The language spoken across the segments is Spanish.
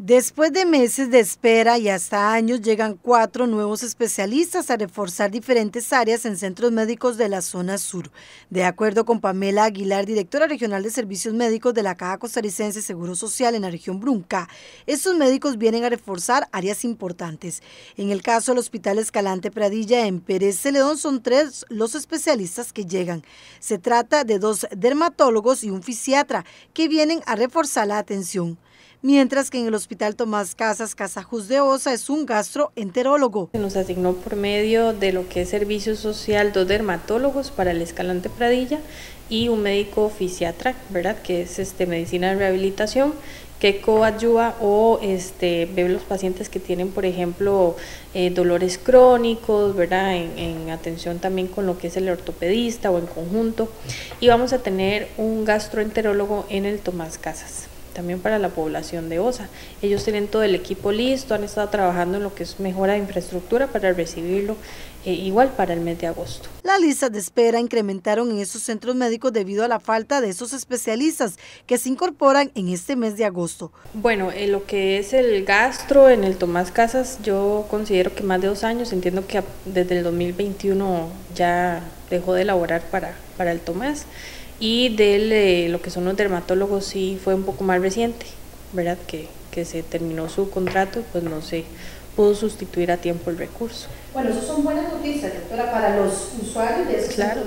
Después de meses de espera y hasta años, llegan cuatro nuevos especialistas a reforzar diferentes áreas en centros médicos de la zona sur. De acuerdo con Pamela Aguilar, directora regional de servicios médicos de la Caja Costarricense Seguro Social en la región Brunca, estos médicos vienen a reforzar áreas importantes. En el caso del Hospital Escalante Pradilla en Pérez Celedón son tres los especialistas que llegan. Se trata de dos dermatólogos y un fisiatra que vienen a reforzar la atención mientras que en el Hospital Tomás Casas Casajus de Osa es un gastroenterólogo. Se nos asignó por medio de lo que es servicio social dos dermatólogos para el Escalante Pradilla y un médico fisiatra, ¿verdad? Que es este, medicina de rehabilitación que coadyuva o este, ve los pacientes que tienen, por ejemplo, eh, dolores crónicos, ¿verdad? En, en, atención también con lo que es el ortopedista o en conjunto. Y vamos a tener un gastroenterólogo en el Tomás Casas también para la población de OSA. Ellos tienen todo el equipo listo, han estado trabajando en lo que es mejora de infraestructura para recibirlo eh, igual para el mes de agosto. Las listas de espera incrementaron en estos centros médicos debido a la falta de esos especialistas que se incorporan en este mes de agosto. Bueno, eh, lo que es el gastro en el Tomás Casas, yo considero que más de dos años, entiendo que desde el 2021 ya dejó de elaborar para, para el Tomás y de lo que son los dermatólogos sí fue un poco más reciente, ¿verdad? Que, que se terminó su contrato, pues no se pudo sustituir a tiempo el recurso. Bueno, eso son buenas noticias, doctora, para los usuarios de esos claro.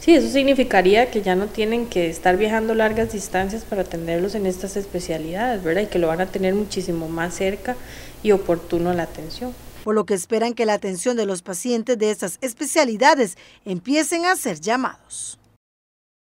Sí, eso significaría que ya no tienen que estar viajando largas distancias para atenderlos en estas especialidades, ¿verdad? Y que lo van a tener muchísimo más cerca y oportuno la atención. Por lo que esperan que la atención de los pacientes de estas especialidades empiecen a ser llamados.